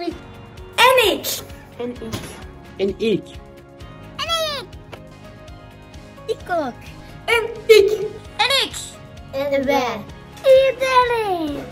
En ik. En ik. En ik. en Ik ook. En ik. En ik. En wij. Iedereen.